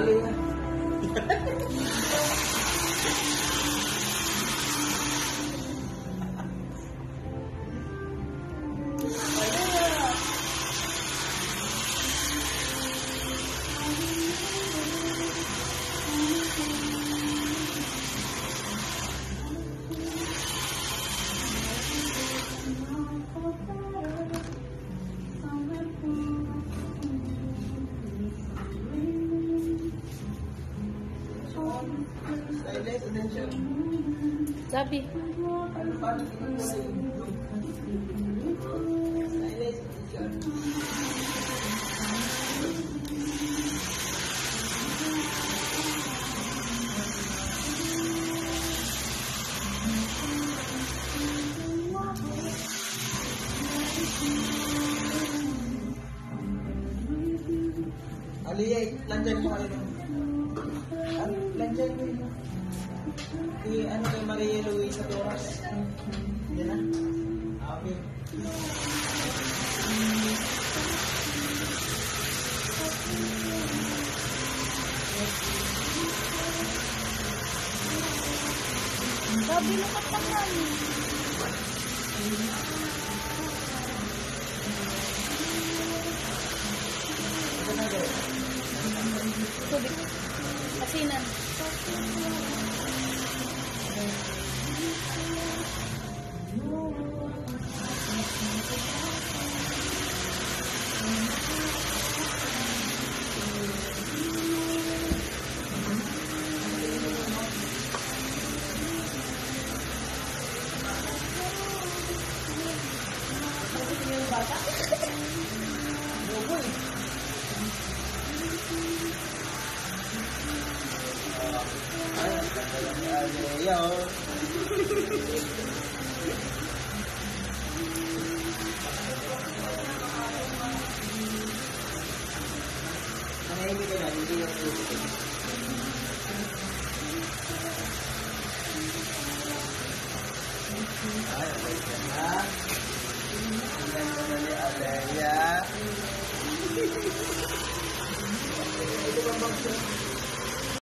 ăn đi Sabi. Aliyah, eh, lanjut mo. Lanjut mo Si, ano kay Maria Luisa Torres. Yan na. Okay. Sabi na girl. Tubig. Asinan. Bobo ni Aliyah, oh. Manahimik ka na, hindi yung Thank you.